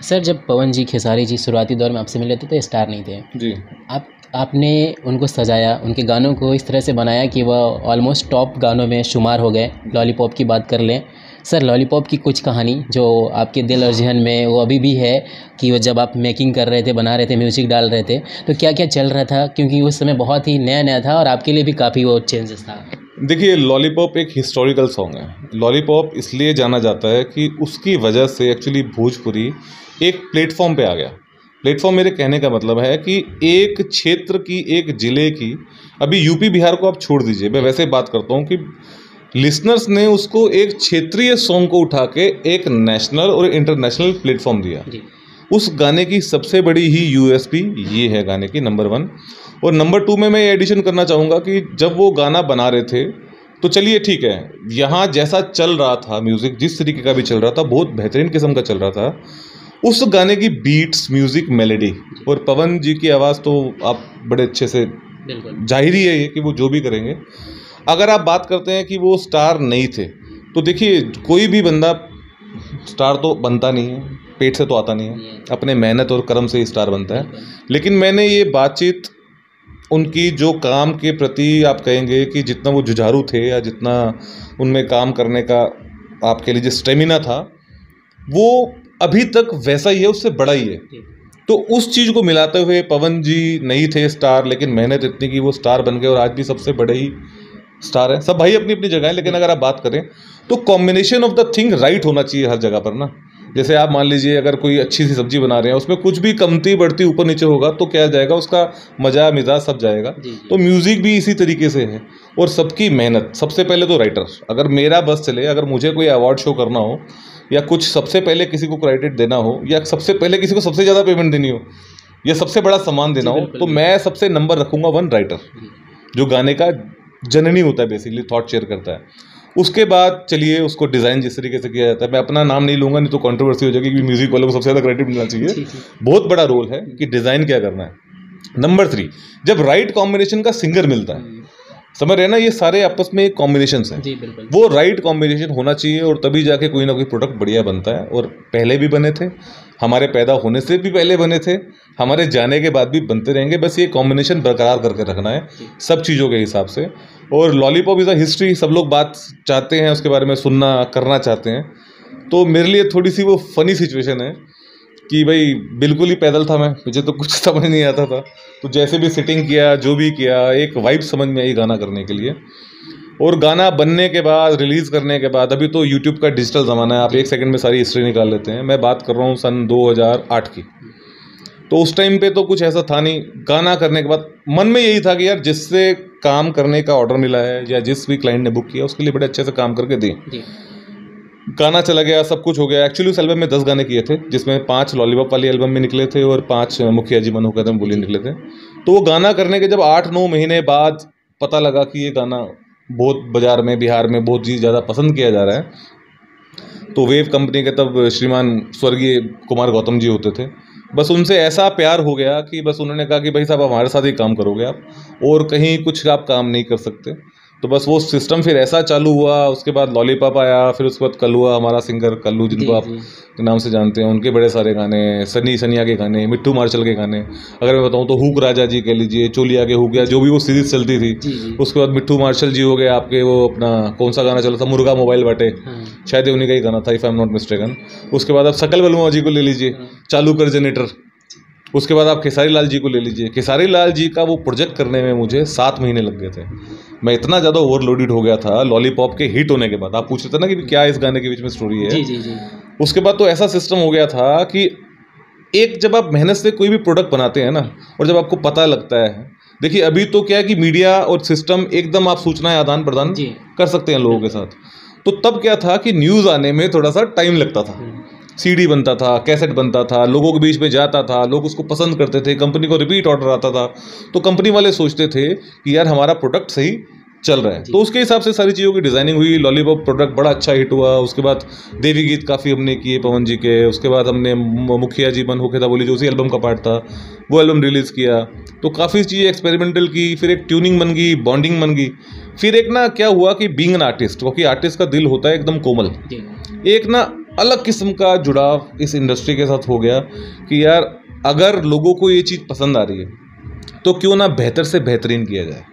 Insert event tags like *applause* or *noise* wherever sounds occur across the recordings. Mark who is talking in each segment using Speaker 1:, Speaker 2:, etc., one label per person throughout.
Speaker 1: Sir जब पवन जी खेसारी जी शुरुआती दौर में आपसे मिले थे तो स्टार नहीं थे।
Speaker 2: जी।
Speaker 1: आप आपने उनको सजाया उनके गानों को इस तरह से बनाया कि वह ऑलमोस्ट टॉप गानों में शुमार हो गए। लॉलीपॉप की बात कर लें। सर लॉलीपॉप की कुछ कहानी जो आपके दिल और जहन में वो अभी भी है कि वो जब आप मेकिंग कर रहे थे बना रहे थे म्यूज़िक डाल रहे थे तो क्या क्या चल रहा था? क्योंकि उस समय बहुत ही नया नया था और आपके लिए भी काफ़ी वो चेंजेस था।
Speaker 2: देखिए लॉलीपॉप एक हिस्टोरिकल सॉन्ग है। लॉलीपॉप इसलिए जाना जाता है कि उसकी वजह से एक्चुअली भोजपुरी एक प्लेटफॉर्म पे आ गया। प्लेटफॉर्म मेरे कहने का मतलब है कि एक क्षेत्र की एक ज़िले की अभी यूपी बिहार को आप छोड़ दीजिए मैं वैसे बात करता हूँ कि लिसनर्स ने उसको एक क्षेत्रीय सॉन्ग को उठा के एक नेशनल और इंटरनेशनल प्लेटफॉर्म दिया। उस गाने की सबसे बड़ी ही यूएसपी ये है गाने की नंबर वन और नंबर टू में मैं ये एडिशन करना चाहूँगा कि जब वो गाना बना रहे थे तो चलिए ठीक है यहाँ जैसा चल रहा था म्यूज़िक जिस तरीके का भी चल रहा था बहुत बेहतरीन किस्म का चल रहा था उस गाने की बीट्स म्यूज़िक मेलेडी और पवन जी की आवाज़ तो आप बड़े अच्छे से ज़ाहिर ही है ये कि वो जो भी करेंगे। अगर आप बात करते हैं कि वो स्टार नहीं थे तो देखिए कोई भी बंदा स्टार तो बनता नहीं है पेट से तो आता नहीं है। अपने मेहनत और कर्म से ही स्टार बनता है। लेकिन मैंने ये बातचीत उनकी जो काम के प्रति आप कहेंगे कि जितना वो जुझारू थे या जितना उनमें काम करने का आपके लिए जो स्टेमिना था वो अभी तक वैसा ही है उससे बड़ा ही है। तो उस चीज़ को मिलाते हुए पवन जी नहीं थे स्टार लेकिन मेहनत इतनी की वो स्टार बन गए और आज भी सबसे बड़े ही स्टार है। सब भाई अपनी अपनी जगह है लेकिन अगर आप बात करें तो combination of the thing right होना चाहिए हर जगह पर ना। जैसे आप मान लीजिए अगर कोई अच्छी सी सब्ज़ी बना रहे हैं उसमें कुछ भी कमती बढ़ती ऊपर नीचे होगा तो क्या जाएगा उसका मज़ा मिजाज सब जाएगा।
Speaker 1: जी, जी।
Speaker 2: तो म्यूज़िक भी इसी तरीके से है और सबकी मेहनत। सबसे पहले तो राइटर अगर मेरा बस चले अगर मुझे कोई अवार्ड शो करना हो या कुछ सबसे पहले किसी को क्रेडिट देना हो या सबसे पहले किसी को सबसे ज़्यादा पेमेंट देनी हो या सबसे बड़ा सम्मान देना हो तो मैं सबसे नंबर रखूँगा वन राइटर जो। गाने का जननी होता है बेसिकली थॉट शेयर करता है। उसके बाद चलिए उसको डिज़ाइन जिस तरीके से किया जाता है मैं अपना नाम नहीं लूँगा नहीं तो कंट्रोवर्सी हो जाएगी कि म्यूज़िक वालों को सबसे ज़्यादा क्रेडिट मिलना चाहिए। बहुत बड़ा रोल है कि डिज़ाइन क्या करना है। नंबर थ्री जब राइट कॉम्बिनेशन का सिंगर मिलता है समझ रहे हैं ना ये सारे आपस में एक कॉम्बिनेशन हैं।
Speaker 1: जी बिल्कुल।
Speaker 2: वो राइट कॉम्बिनेशन होना चाहिए और तभी जाके कोई ना कोई प्रोडक्ट बढ़िया बनता है और पहले भी बने थे हमारे पैदा होने से भी पहले बने थे हमारे जाने के बाद भी बनते रहेंगे बस ये कॉम्बिनेशन बरकरार करके रखना है सब चीज़ों के हिसाब से। और लॉलीपॉप इज़ अ हिस्ट्री सब लोग बात चाहते हैं उसके बारे में सुनना करना चाहते हैं। तो मेरे लिए थोड़ी सी वो फनी सिचुएशन है। कि भाई बिल्कुल ही पैदल था मैं, मुझे तो कुछ *laughs* समझ नहीं आता था। तो जैसे भी सिटिंग किया, जो भी किया, एक वाइब समझ में आई गाना करने के लिए। और गाना बनने के बाद रिलीज़ करने के बाद, अभी तो यूट्यूब का डिजिटल ज़माना है, आप एक सेकंड में सारी हिस्ट्री निकाल लेते हैं। मैं बात कर रहा हूँ सन 2008 की। तो उस टाइम पे तो कुछ ऐसा था नहीं। गाना करने के बाद मन में यही था कि यार, जिससे काम करने का ऑर्डर मिला है, या जिस भी क्लाइंट ने बुक किया, उसके लिए बड़े अच्छे से काम करके दें। गाना चला गया, सब कुछ हो गया। एक्चुअली उस एल्बम में दस गाने किए थे, जिसमें पाँच लॉलीपॉप वाली एल्बम में निकले थे और पाँच मुखिया जी मन हो कदम बोली निकले थे। तो वो गाना करने के जब आठ नौ महीने बाद पता लगा कि ये गाना बहुत बाज़ार में, बिहार में बहुत ही ज़्यादा पसंद किया जा रहा है तो वेव कंपनी के तब श्रीमान स्वर्गीय कुमार गौतम जी होते थे। बस उनसे ऐसा प्यार हो गया कि बस उन्होंने कहा कि भाई साहब हमारे साथ ही काम करोगे आप, और कहीं कुछ आप काम नहीं कर सकते। तो बस वो सिस्टम फिर ऐसा चालू हुआ उसके बाद लॉलीपॉप आया फिर उसके बाद कल्लुआ हमारा सिंगर कल्लू जिनको आप के नाम से जानते हैं उनके बड़े सारे गाने सनी सनिया के गाने मिट्टू मार्शल के गाने। अगर मैं बताऊँ तो हुक राजा जी कह लीजिए चोलिया के हुक या जो भी वो सीरीज़ चलती थी उसके बाद मिट्टू मार्शल जी हो गए आपके वो अपना कौन सा गाना चला था मुर्गा मोबाइल बाटे
Speaker 1: हाँ।
Speaker 2: शायद उन्हीं का ही गाना था if I am not mistaken उसके बाद आप सकल बलुआ जी को ले लीजिए चालू कर जनरेटर। उसके बाद आप खेसारी लाल जी को ले लीजिए। खेसारी लाल जी का वो प्रोजेक्ट करने में मुझे सात महीने लग गए थे। मैं इतना ज़्यादा ओवरलोडेड हो गया था लॉलीपॉप के हिट होने के बाद। आप पूछ रहे थे ना कि क्या इस गाने के बीच में स्टोरी है।
Speaker 1: जी जी जी।
Speaker 2: उसके बाद तो ऐसा सिस्टम हो गया था कि एक जब आप मेहनत से कोई भी प्रोडक्ट बनाते हैं ना और जब आपको पता लगता है। देखिए अभी तो क्या है कि मीडिया और सिस्टम एकदम आप सूचनाएँ आदान प्रदान कर सकते हैं लोगों के साथ। तो तब क्या था कि न्यूज़ आने में थोड़ा सा टाइम लगता था। सीडी बनता था कैसेट बनता था लोगों के बीच में जाता था लोग उसको पसंद करते थे कंपनी को रिपीट ऑर्डर आता था। तो कंपनी वाले सोचते थे कि यार हमारा प्रोडक्ट सही चल रहा है। तो उसके हिसाब से सारी चीज़ों की डिज़ाइनिंग हुई लॉलीपॉप प्रोडक्ट बड़ा अच्छा हिट हुआ उसके बाद देवी गीत काफ़ी हमने किए पवन जी के उसके बाद हमने मुखिया जी मन होके था बोली जो उसी एल्बम का पार्ट था वो एल्बम रिलीज़ किया। तो काफ़ी चीज़ें एक्सपेरिमेंटल की फिर एक ट्यूनिंग बन गई बॉन्डिंग बन गई। फिर एक ना क्या हुआ कि बींग एन आर्टिस्ट क्योंकि आर्टिस्ट का दिल होता है एकदम कोमल। एक ना अलग किस्म का जुड़ाव इस इंडस्ट्री के साथ हो गया कि यार अगर लोगों को ये चीज़ पसंद आ रही है तो क्यों ना बेहतर से बेहतरीन किया जाए?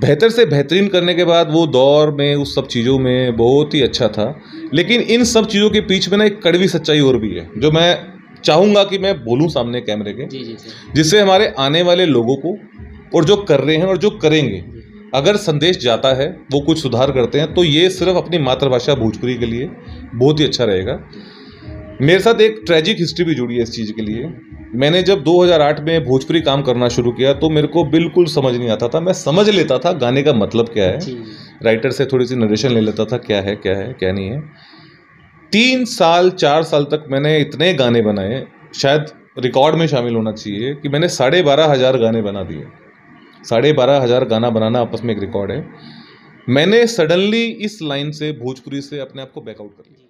Speaker 2: बेहतर से बेहतरीन करने के बाद वो दौर में उस सब चीज़ों में बहुत ही अच्छा था लेकिन इन सब चीज़ों के पीछे में ना एक कड़वी सच्चाई और भी है जो मैं चाहूँगा कि मैं बोलूँ सामने कैमरे के
Speaker 1: जी जी जी।
Speaker 2: जिससे हमारे आने वाले लोगों को और जो कर रहे हैं और जो करेंगे अगर संदेश जाता है वो कुछ सुधार करते हैं तो ये सिर्फ़ अपनी मातृभाषा भोजपुरी के लिए बहुत ही अच्छा रहेगा। मेरे साथ एक ट्रेजिक हिस्ट्री भी जुड़ी है इस चीज़ के लिए। मैंने जब 2008 में भोजपुरी काम करना शुरू किया तो मेरे को बिल्कुल समझ नहीं आता था। मैं समझ लेता था गाने का मतलब क्या है। राइटर से थोड़ी सी नरेशन ले लेता था क्या है क्या है क्या नहीं है। तीन साल चार साल तक मैंने इतने गाने बनाए शायद रिकॉर्ड में शामिल होना चाहिए कि मैंने साढ़े बारह हज़ार गाने बना दिए। साढ़े बारह हज़ार गाना बनाना आपस में एक रिकॉर्ड है। मैंने सडनली इस लाइन से, भोजपुरी से अपने आप को बैकआउट कर लिया।